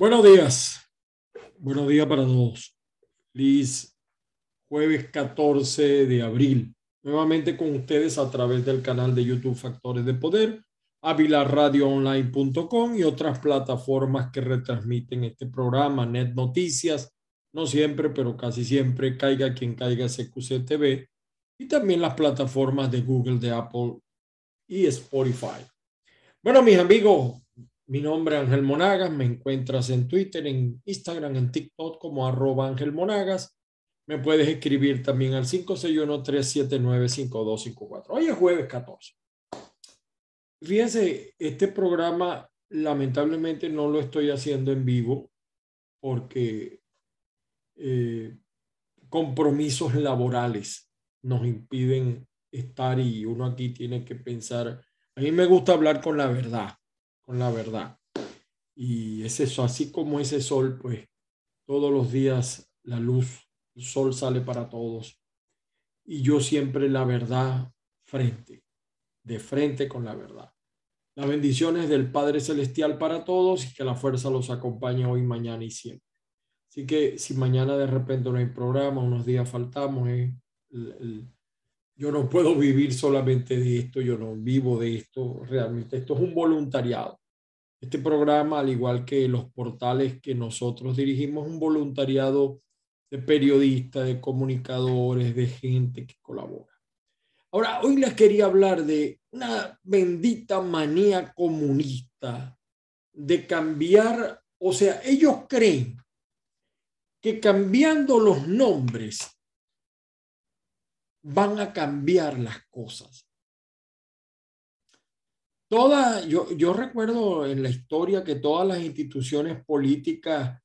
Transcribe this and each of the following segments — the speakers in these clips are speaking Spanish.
Buenos días. Buenos días para todos. Liz, jueves 14 de abril. Nuevamente con ustedes a través del canal de YouTube Factores de Poder, avilaradioonline.com y otras plataformas que retransmiten este programa, Net Noticias, no siempre, pero casi siempre, caiga quien caiga CQC TV y también las plataformas de Google, de Apple y Spotify. Bueno, mis amigos, mi nombre es Ángel Monagas, me encuentras en Twitter, en Instagram, en TikTok como arroba Ángel Monagas. Me puedes escribir también al 561-379-5254. Hoy es jueves 14. Fíjense, este programa lamentablemente no lo estoy haciendo en vivo porque eh, compromisos laborales nos impiden estar y uno aquí tiene que pensar. A mí me gusta hablar con la verdad la verdad. Y es eso, así como ese sol, pues todos los días la luz, el sol sale para todos. Y yo siempre la verdad frente, de frente con la verdad. Las bendiciones del Padre Celestial para todos y que la fuerza los acompañe hoy, mañana y siempre. Así que si mañana de repente no hay programa, unos días faltamos, eh, yo no puedo vivir solamente de esto, yo no vivo de esto, realmente esto es un voluntariado. Este programa, al igual que los portales que nosotros dirigimos, un voluntariado de periodistas, de comunicadores, de gente que colabora. Ahora, hoy les quería hablar de una bendita manía comunista de cambiar, o sea, ellos creen que cambiando los nombres van a cambiar las cosas. Toda, yo, yo recuerdo en la historia que todas las instituciones políticas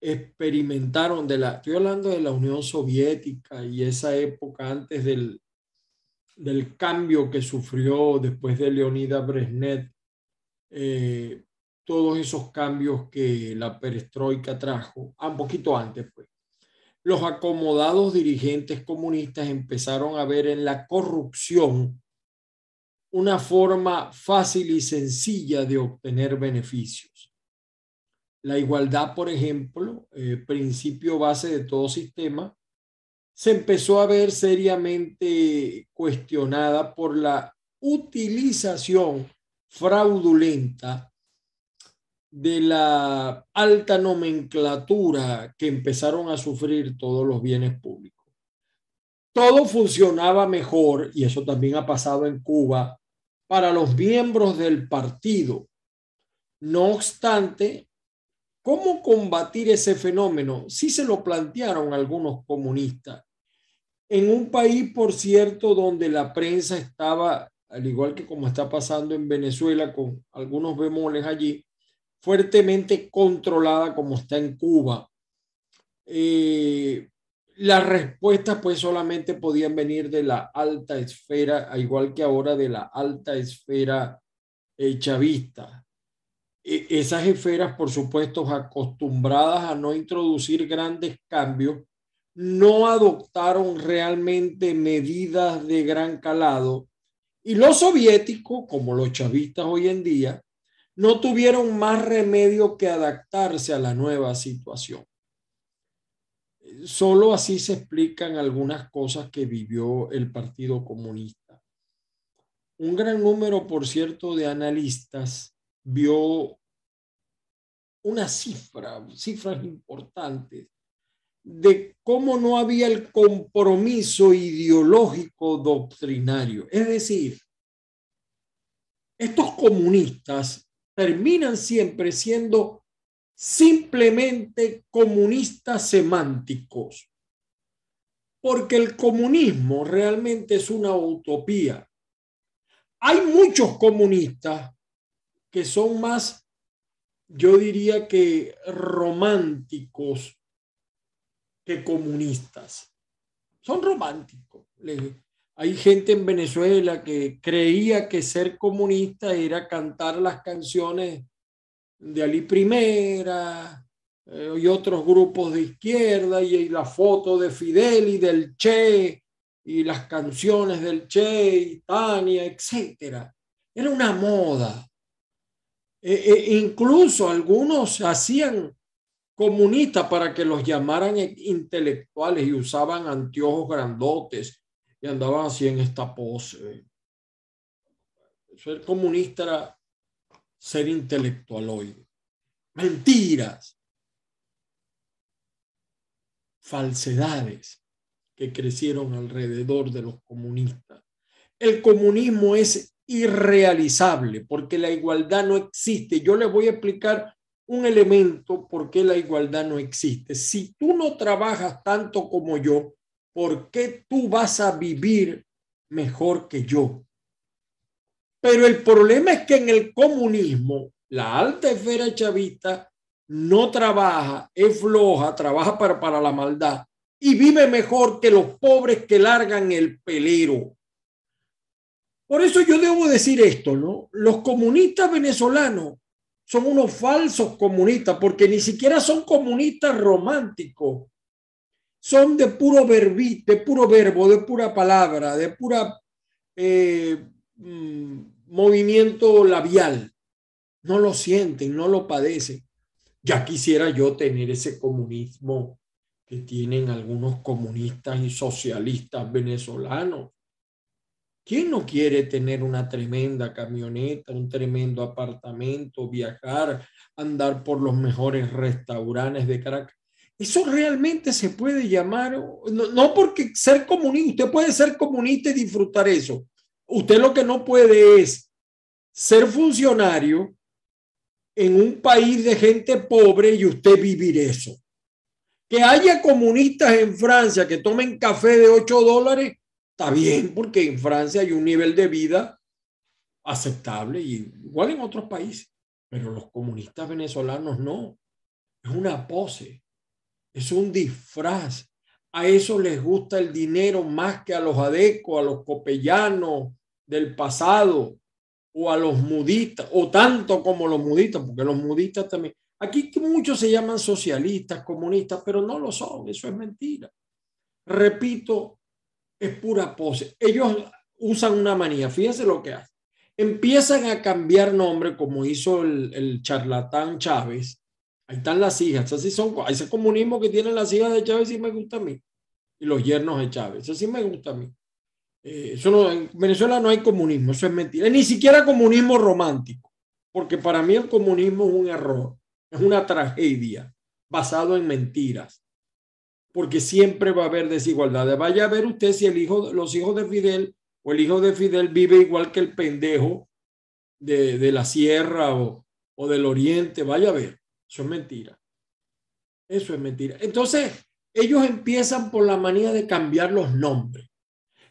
experimentaron de la, estoy hablando de la Unión Soviética y esa época antes del, del cambio que sufrió después de Leonida Brezhnev, eh, todos esos cambios que la perestroika trajo, ah, un poquito antes pues. Los acomodados dirigentes comunistas empezaron a ver en la corrupción una forma fácil y sencilla de obtener beneficios. La igualdad, por ejemplo, eh, principio base de todo sistema, se empezó a ver seriamente cuestionada por la utilización fraudulenta de la alta nomenclatura que empezaron a sufrir todos los bienes públicos. Todo funcionaba mejor, y eso también ha pasado en Cuba, para los miembros del partido. No obstante, ¿cómo combatir ese fenómeno? Sí se lo plantearon algunos comunistas. En un país, por cierto, donde la prensa estaba, al igual que como está pasando en Venezuela, con algunos bemoles allí, fuertemente controlada como está en Cuba. Eh, las respuestas pues solamente podían venir de la alta esfera, igual que ahora de la alta esfera eh, chavista. E, esas esferas, por supuesto, acostumbradas a no introducir grandes cambios, no adoptaron realmente medidas de gran calado y los soviéticos, como los chavistas hoy en día, no tuvieron más remedio que adaptarse a la nueva situación solo así se explican algunas cosas que vivió el Partido Comunista. Un gran número, por cierto, de analistas vio una cifra, cifras importantes, de cómo no había el compromiso ideológico doctrinario. Es decir, estos comunistas terminan siempre siendo simplemente comunistas semánticos, porque el comunismo realmente es una utopía. Hay muchos comunistas que son más, yo diría que románticos que comunistas. Son románticos. Hay gente en Venezuela que creía que ser comunista era cantar las canciones de Ali Primera eh, y otros grupos de izquierda y, la foto de Fidel y del Che y las canciones del Che y Tania, etc. Era una moda. E, e incluso algunos hacían comunistas para que los llamaran intelectuales y usaban anteojos grandotes y andaban así en esta pose. Ser comunista era ser intelectual hoy. Mentiras. Falsedades que crecieron alrededor de los comunistas. El comunismo es irrealizable porque la igualdad no existe. Yo les voy a explicar un elemento por qué la igualdad no existe. Si tú no trabajas tanto como yo, ¿por qué tú vas a vivir mejor que yo? Pero el problema es que en el comunismo, la alta esfera chavista no trabaja, es floja, trabaja para, para la maldad y vive mejor que los pobres que largan el pelero. Por eso yo debo decir esto, ¿no? Los comunistas venezolanos son unos falsos comunistas porque ni siquiera son comunistas románticos. Son de puro verbi, de puro verbo, de pura palabra, de pura eh, mm, movimiento labial. No lo sienten, no lo padecen. Ya quisiera yo tener ese comunismo que tienen algunos comunistas y socialistas venezolanos. ¿Quién no quiere tener una tremenda camioneta, un tremendo apartamento, viajar, andar por los mejores restaurantes de Caracas? Eso realmente se puede llamar, no, no, porque ser comunista, usted puede ser comunista y disfrutar eso. Usted lo que no puede es ser funcionario en un país de gente pobre y usted vivir eso. Que haya comunistas en Francia que tomen café de 8 dólares, Está bien porque en Francia hay un nivel de vida aceptable y igual en otros países, pero los comunistas venezolanos no. Es una pose, es un disfraz. A eso les gusta el dinero más que a los adecos, a los copellanos del pasado o a los mudistas, o tanto como los mudistas, porque los mudistas también. Aquí muchos se llaman socialistas, comunistas, pero no lo son, eso es mentira. Repito, es pura pose. Ellos usan una manía, fíjense lo que hacen. Empiezan a cambiar nombre como hizo el, charlatán Chávez. Ahí están las hijas, así son, ese comunismo que tienen las hijas de Chávez sí me gusta a mí. Y los yernos de Chávez, eso sí me gusta a mí. Eh, en Venezuela no hay comunismo, eso es mentira. Ni siquiera comunismo romántico, porque para mí el comunismo es un error, es una tragedia basado en mentiras porque siempre va a haber desigualdades. Vaya a ver usted si el hijo, los hijos de Fidel o el hijo de Fidel vive igual que el pendejo de, la sierra o, o del oriente. Vaya a ver, eso es mentira. Eso es mentira. Entonces, ellos empiezan por la manía de cambiar los nombres.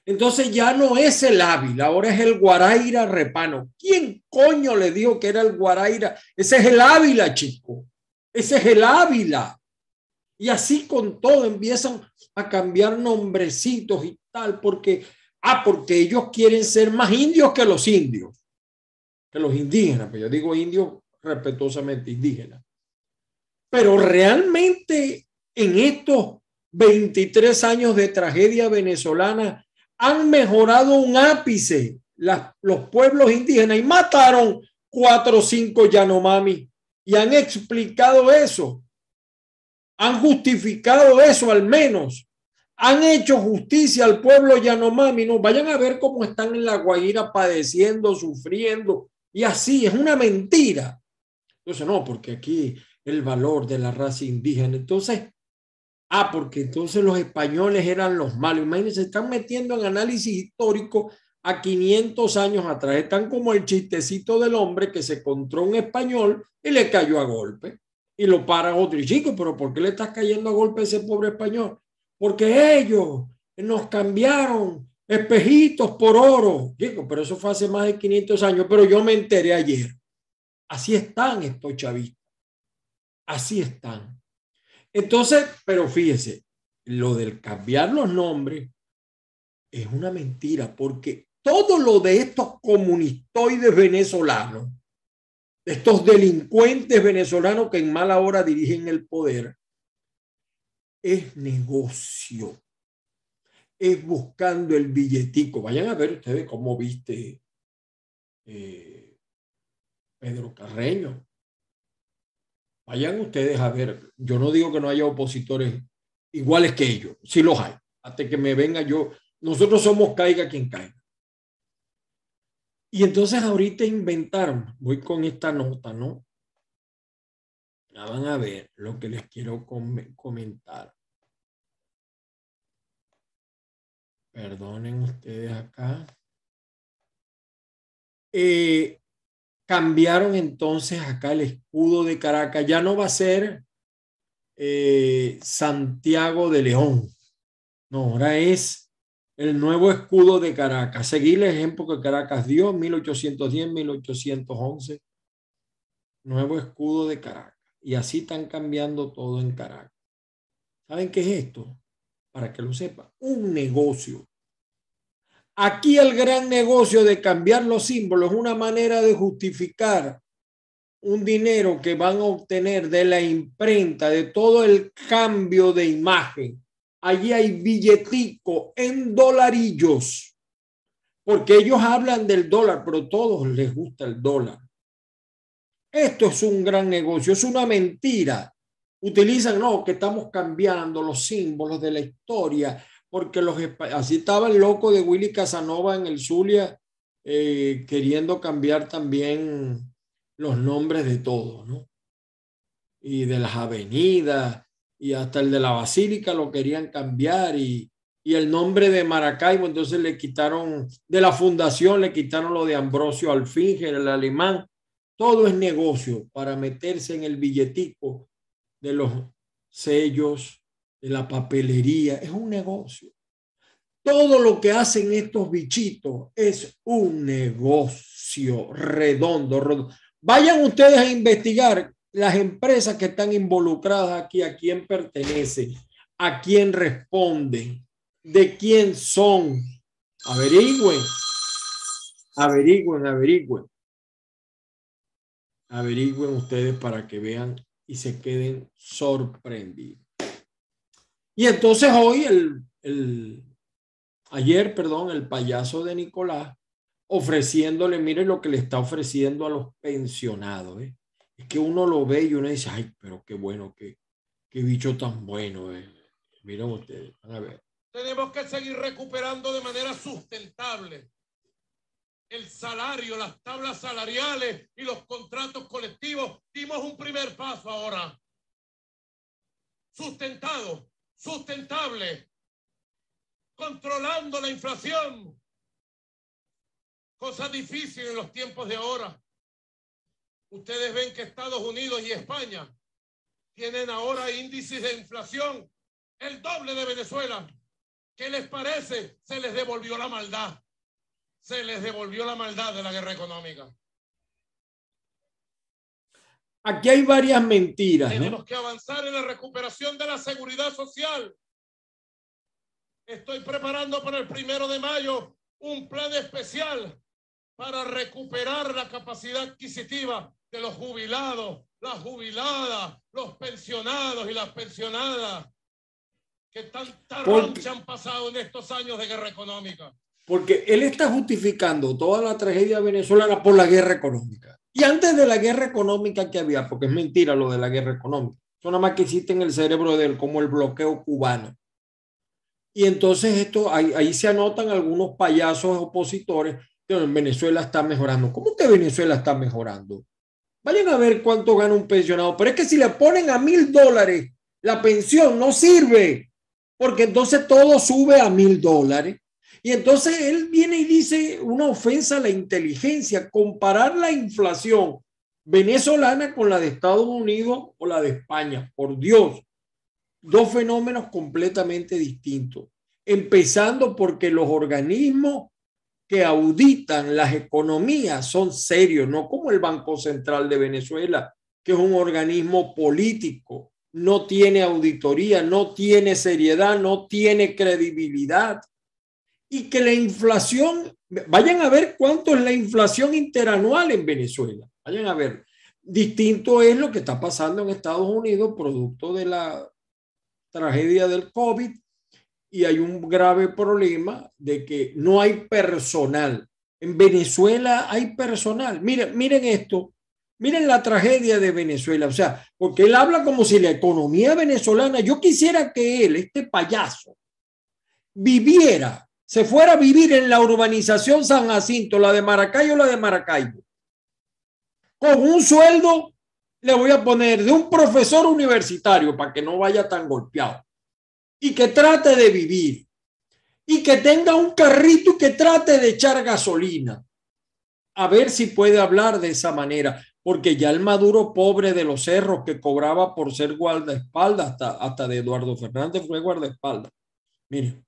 Entonces ya no es el Ávila, ahora es el Guaraira Repano. ¿Quién coño le dijo que era el Guaraira? Ese es el Ávila, chico. Ese es el Ávila. Y así con todo empiezan a cambiar nombrecitos y tal, porque, ah, porque ellos quieren ser más indios que los indios, que los indígenas, pero pues yo digo indios respetuosamente indígenas. Pero realmente en estos 23 años de tragedia venezolana han mejorado un ápice los pueblos indígenas y mataron cuatro o cinco Yanomami. Y han explicado eso. Han justificado eso al menos, han hecho justicia al pueblo Yanomami, no vayan a ver cómo están en la Guaira padeciendo, sufriendo, y así es una mentira. Entonces, no, porque aquí el valor de la raza indígena. Entonces, ah, porque entonces los españoles eran los malos. Imagínense, se están metiendo en análisis histórico a 500 años atrás. Están como el chistecito del hombre que se encontró un español y le cayó a golpe y lo para otro. Y chico, pero ¿por qué le estás cayendo a golpe a ese pobre español? Porque ellos nos cambiaron espejitos por oro. Chico, pero eso fue hace más de 500 años, pero yo me enteré ayer. Así están estos chavistas. Así están. Entonces, pero fíjese, lo del cambiar los nombres es una mentira, porque todo lo de estos comunistoides venezolanos estos delincuentes venezolanos que en mala hora dirigen el poder, es negocio. Es buscando el billetico. Vayan a ver ustedes cómo viste eh, Pedro Carreño. Vayan ustedes a ver, yo no digo que no haya opositores iguales que ellos, sí los hay, hasta que me venga yo, nosotros somos caiga quien caiga. Y entonces ahorita inventaron, voy con esta nota, ¿no? Ya van a ver lo que les quiero comentar. Perdonen ustedes acá. Eh, cambiaron entonces acá el escudo de Caracas. Ya no va a ser eh, Santiago de León. No, ahora es el nuevo escudo de Caracas. Seguí el ejemplo que Caracas dio, 1810, 1811. Nuevo escudo de Caracas. Y así están cambiando todo en Caracas. ¿Saben qué es esto? Para que lo sepan, un negocio. Aquí el gran negocio de cambiar los símbolos es una manera de justificar un dinero que van a obtener de la imprenta, de todo el cambio de imagen. Allí hay billetico en dolarillos, porque ellos hablan del dólar, pero a todos les gusta el dólar. Esto es un gran negocio, es una mentira. Utilizan, no, que estamos cambiando los símbolos de la historia, porque los así estaba el loco de Willy Casanova en el Zulia, eh, queriendo cambiar también los nombres de todos, ¿no? Y de las avenidas, y hasta el de la basílica lo querían cambiar, y, y el nombre de Maracaibo, entonces le quitaron, de la fundación le quitaron lo de Ambrosio Alfinger, el alemán, todo es negocio para meterse en el billetico de los sellos, de la papelería, es un negocio. Todo lo que hacen estos bichitos es un negocio redondo, Vayan ustedes a investigar las empresas que están involucradas aquí, a quién pertenecen, a quién responden, de quién son. Averigüen, averigüen, averigüen averigüen ustedes para que vean y se queden sorprendidos. Y entonces hoy, el, el, ayer, perdón, el payaso de Nicolás, ofreciéndole, miren lo que le está ofreciendo a los pensionados. ¿eh? Es que uno lo ve y uno dice, ay, pero qué bueno, qué, qué bicho tan bueno. ¿eh? Miren ustedes, van a ver. Tenemos que seguir recuperando de manera sustentable el salario, las tablas salariales y los contratos colectivos, dimos un primer paso ahora. Sustentado, sustentable, controlando la inflación. Cosa difícil en los tiempos de ahora. Ustedes ven que Estados Unidos y España tienen ahora índices de inflación el doble de Venezuela. ¿Qué les parece? Se les devolvió la maldad se les devolvió la maldad de la guerra económica. Aquí hay varias mentiras. Tenemos que avanzar en la recuperación de la seguridad social. Estoy preparando para el primero de mayo un plan especial para recuperar la capacidad adquisitiva de los jubilados, las jubiladas, los pensionados y las pensionadas que tanta rancha han pasado en estos años de guerra económica. Porque él está justificando toda la tragedia venezolana por la guerra económica. Y antes de la guerra económica que había, porque es mentira lo de la guerra económica, eso nada más que existe en el cerebro de él, como el bloqueo cubano. Y entonces esto, ahí, se anotan algunos payasos opositores que en Venezuela está mejorando. ¿Cómo que Venezuela está mejorando? Vayan a ver cuánto gana un pensionado. Pero es que si le ponen a mil dólares, la pensión no sirve, porque entonces todo sube a mil dólares. Y entonces él viene y dice una ofensa a la inteligencia, comparar la inflación venezolana con la de Estados Unidos o la de España. Por Dios, dos fenómenos completamente distintos. Empezando porque los organismos que auditan las economías son serios, no como el Banco Central de Venezuela, que es un organismo político, no tiene auditoría, no tiene seriedad, no tiene credibilidad y que la inflación, vayan a ver cuánto es la inflación interanual en Venezuela, vayan a ver. Distinto es lo que está pasando en Estados Unidos, producto de la tragedia del COVID, y hay un grave problema de que no hay personal. En Venezuela hay personal. Miren, miren esto. Miren la tragedia de Venezuela, o sea, porque él habla como si la economía venezolana, yo quisiera que él, este payaso, viviera, se fuera a vivir en la urbanización San Jacinto, la de Maracaibo, la de Maracaibo, con un sueldo, le voy a poner, de un profesor universitario para que no vaya tan golpeado y que trate de vivir y que tenga un carrito y que trate de echar gasolina. A ver si puede hablar de esa manera, porque ya el Maduro pobre de los cerros que cobraba por ser guardaespaldas, hasta, hasta de Eduardo Fernández fue guardaespaldas. Miren,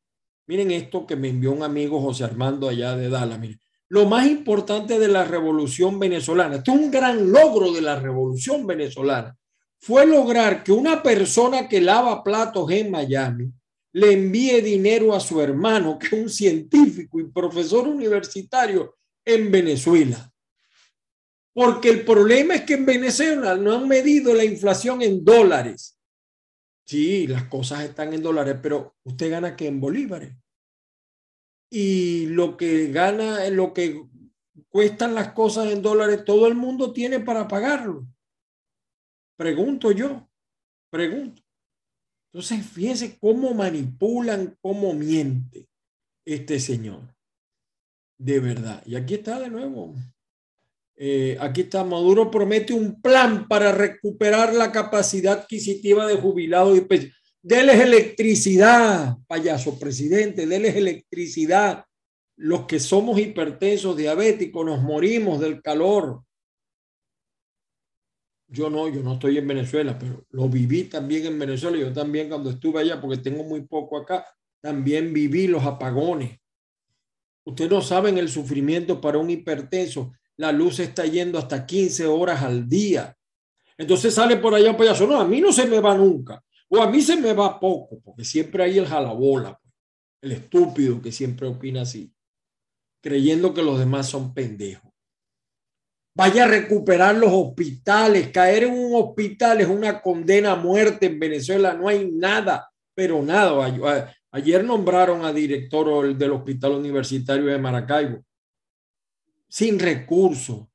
miren esto que me envió un amigo José Armando allá de Dallas. Miren, lo más importante de la revolución venezolana, este es un gran logro de la revolución venezolana, fue lograr que una persona que lava platos en Miami le envíe dinero a su hermano, que es un científico y profesor universitario en Venezuela. Porque el problema es que en Venezuela no han medido la inflación en dólares. Sí, las cosas están en dólares, pero usted gana que en bolívares. Y lo que gana, lo que cuestan las cosas en dólares, todo el mundo tiene para pagarlo. Pregunto yo, pregunto. Entonces, fíjense cómo manipulan, cómo miente este señor. De verdad. Y aquí está de nuevo. Eh, aquí está, Maduro promete un plan para recuperar la capacidad adquisitiva de jubilados y Deles electricidad, payaso presidente, deles electricidad. Los que somos hipertensos, diabéticos, nos morimos del calor. Yo no, yo no estoy en Venezuela, pero lo viví también en Venezuela. Yo también cuando estuve allá, porque tengo muy poco acá, también viví los apagones. Ustedes no saben el sufrimiento para un hipertenso. La luz está yendo hasta 15 horas al día. Entonces sale por allá un payaso. No, a mí no se me va nunca. O a mí se me va poco, porque siempre hay el jalabola, el estúpido que siempre opina así, creyendo que los demás son pendejos vaya a recuperar los hospitales. Caer en un hospital es una condena a muerte en Venezuela. No hay nada, pero nada. Ayer nombraron a director del Hospital Universitario de Maracaibo sin recursos.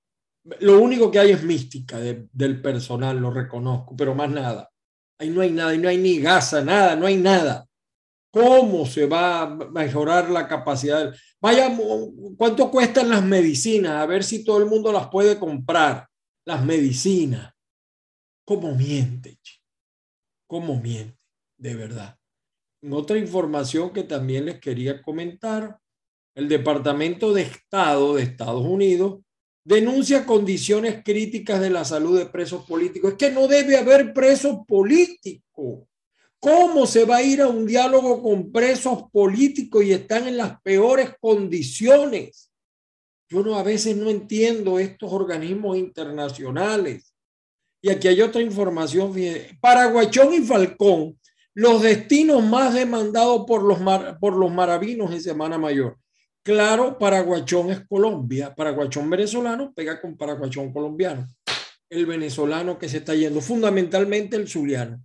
Lo único que hay es mística del personal, lo reconozco, pero más nada. Ahí no hay nada, ahí no hay ni gasa, nada, no hay nada. ¿Cómo se va a mejorar la capacidad? Vaya, ¿cuánto cuestan las medicinas? A ver si todo el mundo las puede comprar. Las medicinas. ¿Cómo miente? ¿Cómo miente? De verdad. Otra información que también les quería comentar, el Departamento de Estado de Estados Unidos denuncia condiciones críticas de la salud de presos políticos. Es que no debe haber presos políticos. ¿Cómo se va a ir a un diálogo con presos políticos y están en las peores condiciones? Yo no, a veces no entiendo estos organismos internacionales. Y aquí hay otra información. Paraguachón y Falcón, los destinos más demandados por los, por los maravinos en Semana Mayor. Claro, Paraguachón es Colombia. Paraguachón venezolano pega con Paraguachón colombiano. El venezolano que se está yendo, fundamentalmente el zuliano.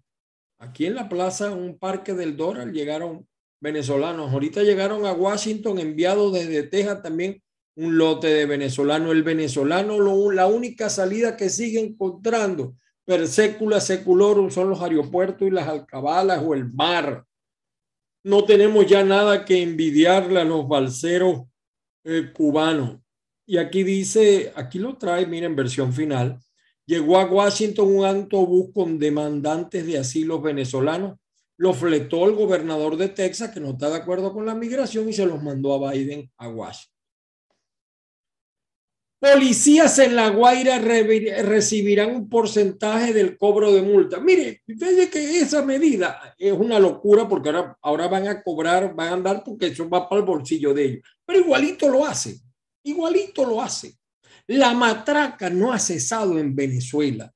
Aquí en la plaza, un parque del Doral, llegaron venezolanos. Ahorita llegaron a Washington enviados desde Texas también un lote de venezolanos. El venezolano, la única salida que sigue encontrando per secula seculorum son los aeropuertos y las alcabalas o el mar. No tenemos ya nada que envidiarle a los balseros eh, cubanos. Y aquí dice, aquí lo trae, miren, versión final. Llegó a Washington un autobús con demandantes de asilo venezolanos. Lo fletó el gobernador de Texas, que no está de acuerdo con la migración, y se los mandó a Biden a Washington. Policías en La Guaira recibirán un porcentaje del cobro de multa. Mire, fíjese que esa medida es una locura porque ahora, ahora van a cobrar, van a andar porque eso va para el bolsillo de ellos. Pero igualito lo hace, igualito lo hace. La matraca no ha cesado en Venezuela.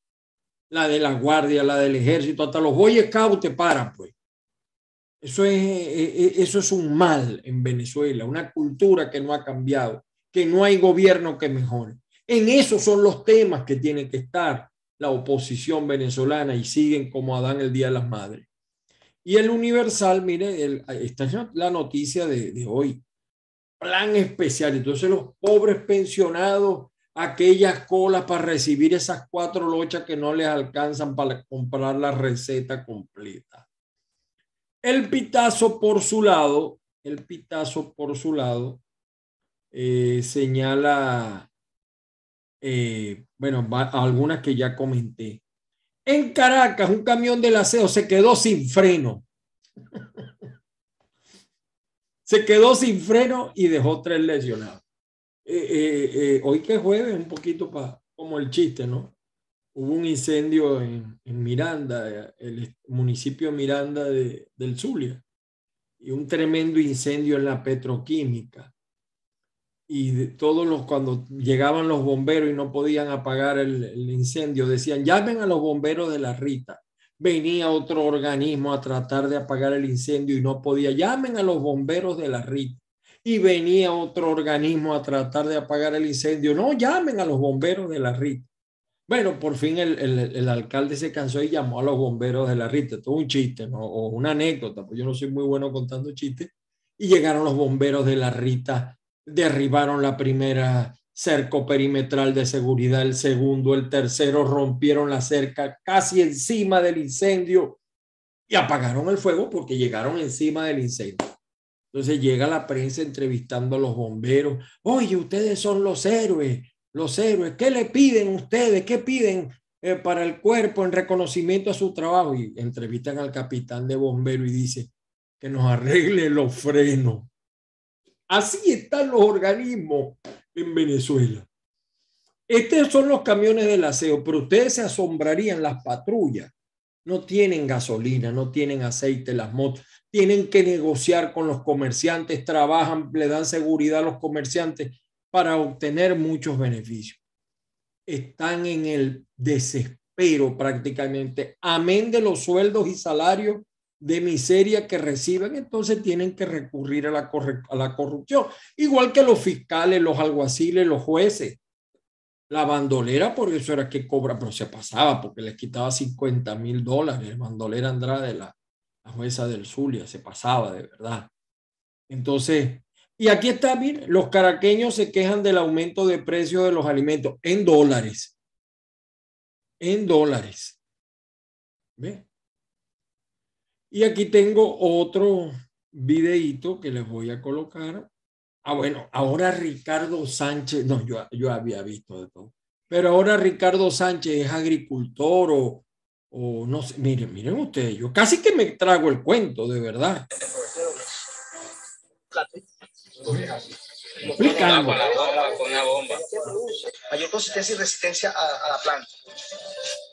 La de la guardia, la del ejército, hasta los Boy Scouts te paran, pues. Eso es, eh, eh, eso es un mal en Venezuela, una cultura que no ha cambiado, que no hay gobierno que mejore. En esos son los temas que tiene que estar la oposición venezolana y siguen como Adán el Día de las Madres. Y el Universal, mire, es la noticia de, de hoy, plan especial. Entonces los pobres pensionados aquellas colas para recibir esas cuatro lochas que no les alcanzan para comprar la receta completa. El pitazo por su lado, el pitazo por su lado, eh, señala, eh, bueno, algunas que ya comenté. En Caracas, un camión del aseo se quedó sin freno. se quedó sin freno y dejó tres lesionados. Eh, hoy que jueves, un poquito para como el chiste, ¿no? Hubo un incendio en, Miranda, el municipio de Miranda del Zulia, y un tremendo incendio en la petroquímica y todos los, cuando llegaban los bomberos y no podían apagar el, incendio, decían, llamen a los bomberos de la Rita. Venía otro organismo a tratar de apagar el incendio y no podía, llamen a los bomberos de la Rita. Y venía otro organismo a tratar de apagar el incendio, no, llamen a los bomberos de la Rita. Bueno, por fin el, el, alcalde se cansó y llamó a los bomberos de la Rita. Todo un chiste, ¿no? O una anécdota, pues yo no soy muy bueno contando chistes. Y llegaron los bomberos de la Rita derribaron la primera cerco perimetral de seguridad, el segundo, el tercero rompieron la cerca casi encima del incendio y apagaron el fuego porque llegaron encima del incendio. Entonces llega la prensa entrevistando a los bomberos. Oye, ustedes son los héroes, los héroes. ¿Qué le piden ustedes? ¿Qué piden eh, para el cuerpo en reconocimiento a su trabajo? Y entrevistan al capitán de bomberos y dice que nos arregle los frenos. Así están los organismos en Venezuela. Estos son los camiones del aseo, pero ustedes se asombrarían, las patrullas no tienen gasolina, no tienen aceite, las motos, tienen que negociar con los comerciantes, trabajan, le dan seguridad a los comerciantes para obtener muchos beneficios. Están en el desespero prácticamente, amén de los sueldos y salarios de miseria que reciben, entonces tienen que recurrir a la, a la corrupción, igual que los fiscales, los alguaciles, los jueces. La bandolera, por eso era que cobra, pero se pasaba porque les quitaba 50 mil dólares. Bandolera Andrade, la, la jueza del Zulia, se pasaba de verdad. Entonces, y aquí está, bien los caraqueños se quejan del aumento de precios de los alimentos en dólares. En dólares. ¿Ve? Y aquí tengo otro videíto que les voy a colocar. Ah, bueno, ahora Ricardo Sánchez, no, yo, yo había visto de todo, pero ahora Ricardo Sánchez es agricultor o, o no sé, miren, miren ustedes, yo casi que me trago el cuento, de verdad. Explicando. Mayor consistencia y resistencia a, a la planta.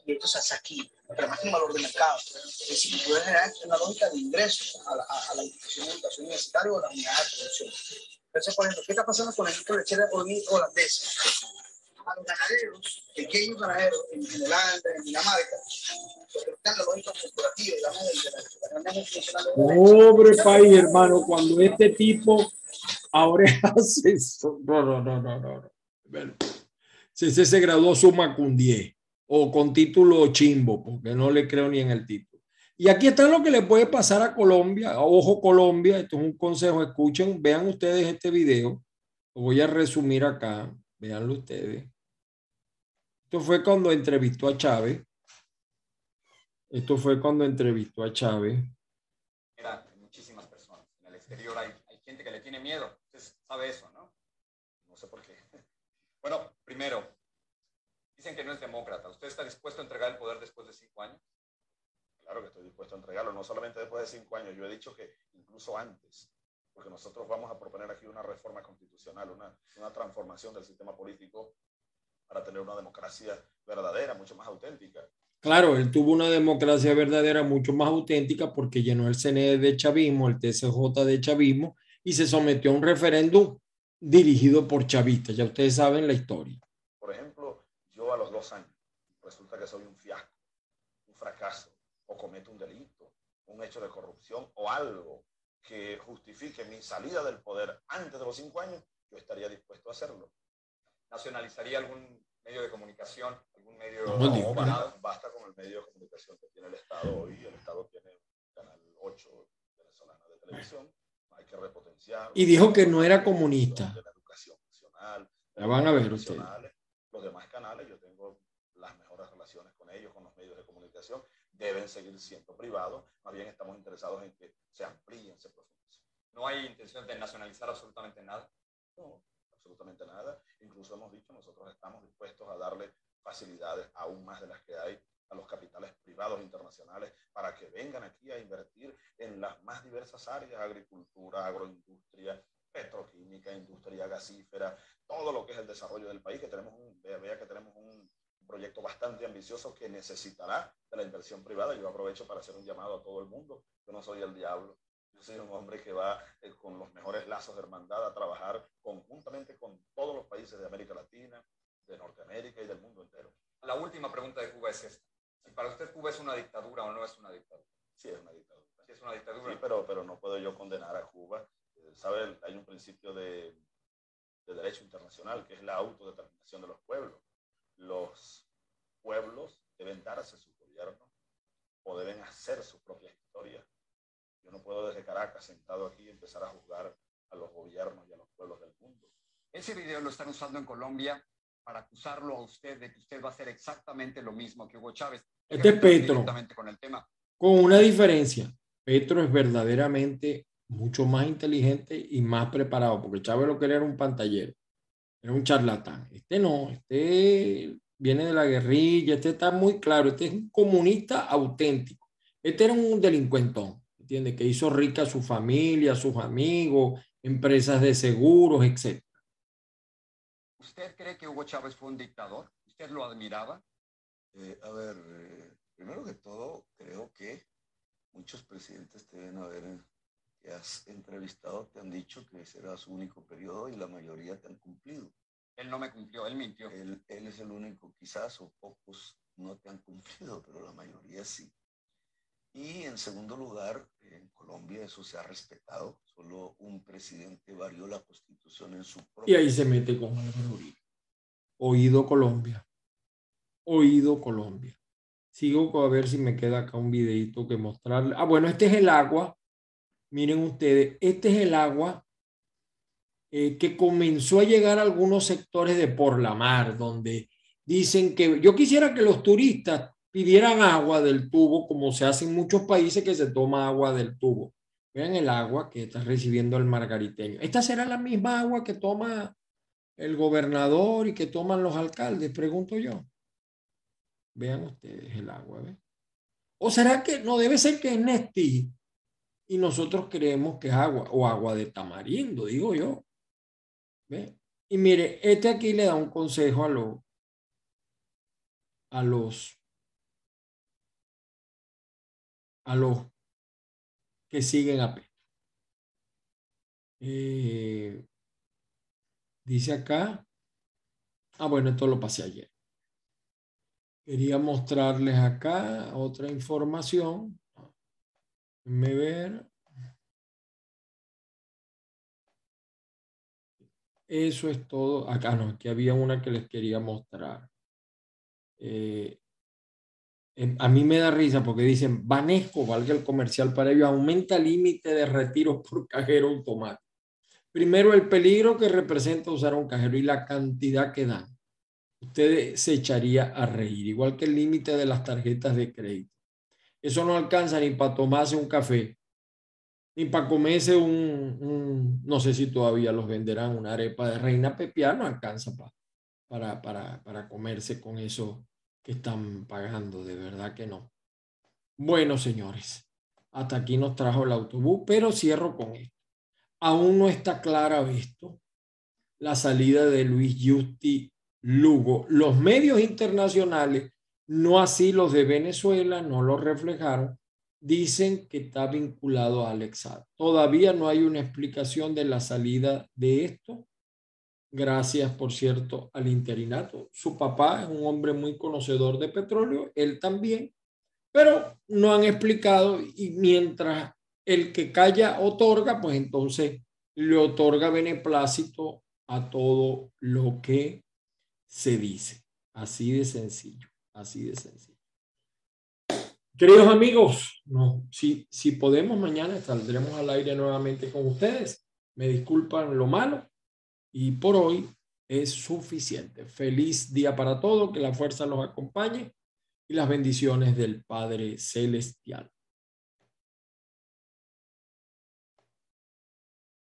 Y entonces hace aquí que un valor de mercado. Es decir, puede generar una lógica de ingresos a la, a, la institución de educación universitaria o a la unidad de producción. Entonces, por ejemplo, ¿qué está pasando con el litro lechera holandesa? A los ganaderos, pequeños ganaderos en, Holanda, en Dinamarca, están la lógica corporativa, digamos, Pobre país, hermano, cuando este tipo ahora hace eso. No, no, no, no, no. Bueno, se, se graduó suma con 10 o con título chimbo, porque no le creo ni en el título. Y aquí está lo que le puede pasar a Colombia. Ojo Colombia, esto es un consejo, escuchen, vean ustedes este video. Lo voy a resumir acá, veanlo ustedes. Esto fue cuando entrevistó a Chávez. Esto fue cuando entrevistó a Chávez. Mira, muchísimas personas. En el exterior hay, hay gente que le tiene miedo. Usted sabe eso, ¿no? No sé por qué. Bueno, primero, Dicen que no es demócrata. ¿Usted está dispuesto a entregar el poder después de cinco años? Claro que estoy dispuesto a entregarlo, no solamente después de cinco años, yo he dicho que incluso antes, porque nosotros vamos a proponer aquí una reforma constitucional, una, una transformación del sistema político para tener una democracia verdadera, mucho más auténtica. Claro, él tuvo una democracia verdadera mucho más auténtica porque llenó el CNE de chavismo, el TCJ de chavismo y se sometió a un referéndum dirigido por chavistas. Ya ustedes saben la historia años, resulta que soy un fiasco, un fracaso, o cometo un delito, un hecho de corrupción o algo que justifique mi salida del poder antes de los cinco años, yo estaría dispuesto a hacerlo. ¿Nacionalizaría algún medio de comunicación? ¿Algún medio no, basta, con el medio de comunicación que tiene el Estado hoy. El Estado tiene Canal 8 venezolano de televisión. Hay que repotenciar. Y dijo que no era comunista. De la educación nacional. van a ver ustedes relaciones con ellos, con los medios de comunicación, deben seguir siendo privados. Más bien estamos interesados en que se amplíen, se profundicen. ¿No hay intención de nacionalizar absolutamente nada? No, absolutamente nada. Incluso hemos dicho, nosotros estamos dispuestos a darle facilidades aún más de las que hay a los capitales privados internacionales para que vengan aquí a invertir en las más diversas áreas, agricultura, agroindustria, petroquímica, industria gasífera, todo lo que es el desarrollo del país, que tenemos un, vea, que tenemos un proyecto bastante ambicioso que necesitará de la inversión privada. Yo aprovecho para hacer un llamado a todo el mundo. Yo no soy el diablo. Yo soy un hombre que va eh, con los mejores lazos de hermandad a trabajar conjuntamente con todos los países de América Latina, de Norteamérica y del mundo entero. La última pregunta de Cuba es esta. Si para usted Cuba es una dictadura o no es una dictadura. Sí, es una dictadura. Sí, es una dictadura. Sí, pero, pero no puedo yo condenar a Cuba sabe, hay un principio de, de, derecho internacional que es la autodeterminación de los pueblos. Los pueblos deben darse su gobierno o deben hacer su propia historia. Yo no puedo desde Caracas, sentado aquí, empezar a juzgar a los gobiernos y a los pueblos del mundo. Ese video lo están usando en Colombia para acusarlo a usted de que usted va a hacer exactamente lo mismo que Hugo Chávez. Este es Petro. Con, el tema. con una diferencia. Petro es verdaderamente mucho más inteligente y más preparado, porque Chávez lo que era un pantallero, era un charlatán. Este no, este viene de la guerrilla, este está muy claro, este es un comunista auténtico. Este era un delincuentón, ¿entiende? Que hizo rica a su familia, a sus amigos, empresas de seguros, etc. ¿Usted cree que Hugo Chávez fue un dictador? ¿Usted lo admiraba? Eh, a ver, eh, primero que todo, creo que muchos presidentes deben haber que has entrevistado te han dicho que será su único periodo y la mayoría te han cumplido. Él no me cumplió, él mintió. Él, él es el único, quizás, o pocos no te han cumplido, pero la mayoría sí. Y en segundo lugar, en Colombia eso se ha respetado. Solo un presidente varió la constitución en su propio. Y ahí se mete con Álvaro Oído Colombia. Oído Colombia. Sigo a ver si me queda acá un videito que mostrarle. Ah, bueno, este es el agua Miren ustedes, este es el agua eh, que comenzó a llegar a algunos sectores de por la mar, donde dicen que yo quisiera que los turistas pidieran agua del tubo, como se hace en muchos países que se toma agua del tubo. Vean el agua que está recibiendo el margariteño. Esta será la misma agua que toma el gobernador y que toman los alcaldes, pregunto yo. Vean ustedes el agua. ¿O será que no debe ser que es Nesti y nosotros creemos que es agua o agua de tamarindo, digo yo. ¿Ve? Y mire, este aquí le da un consejo a, los a los a los que siguen a Petro. Eh, dice acá, ah bueno, esto lo pasé ayer. Quería mostrarles acá otra información me ver. Eso es todo. Acá no, aquí había una que les quería mostrar. Eh, a mí me da risa porque dicen, Banesco, valga el comercial para ello, aumenta el límite de retiro por cajero automático. Primero, el peligro que representa usar un cajero y la cantidad que dan. Usted se echaría a reír, igual que el límite de las tarjetas de crédito. Eso no alcanza ni para tomarse un café, ni para comerse un, no sé si todavía los venderán, una arepa de reina pepiana, no alcanza para, para, para comerse con eso que están pagando, de verdad que no. Bueno, señores, hasta aquí nos trajo el autobús, pero cierro con esto. Aún no está clara esto, la salida de Luis Justi Lugo. Los medios internacionales no así los de Venezuela, no lo reflejaron. Dicen que está vinculado a Alexad. Todavía no hay una explicación de la salida de esto. Gracias, por cierto, al interinato. Su papá es un hombre muy conocedor de petróleo, él también, pero no han explicado y mientras el que calla otorga, pues entonces le otorga beneplácito a todo lo que se dice. Así de sencillo. Así de sencillo. Queridos amigos, no, si, si podemos, mañana saldremos al aire nuevamente con ustedes. Me disculpan lo malo y por hoy es suficiente. Feliz día para todos, que la fuerza los acompañe. y las bendiciones del Padre Celestial.